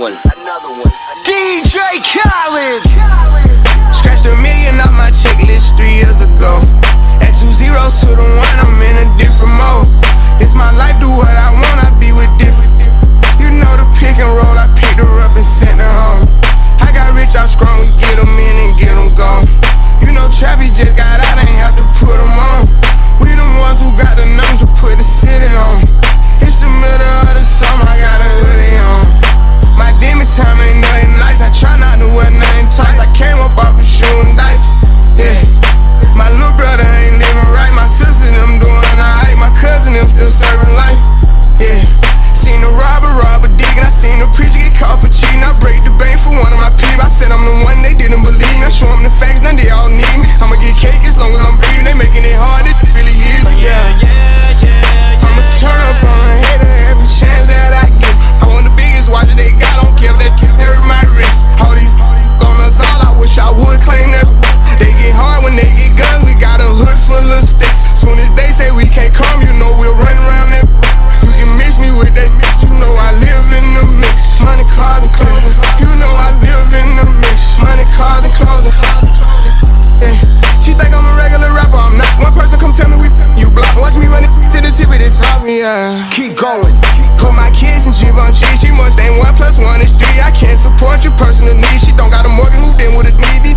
DJ Khaled. Scratched a million off my checklist three years ago. At two zeros to the one, I'm in a different mode. It's my life, do I? chosen. Yeah. She think I'm a regular rapper, I'm not. One person come tell me we you block. Watch me run it to the tip of the top, yeah. Keep going. Put my kids in Givenchy. She must ain't one plus one is three. I can't support your personal needs. She don't got a mortgage, moved in with a needy.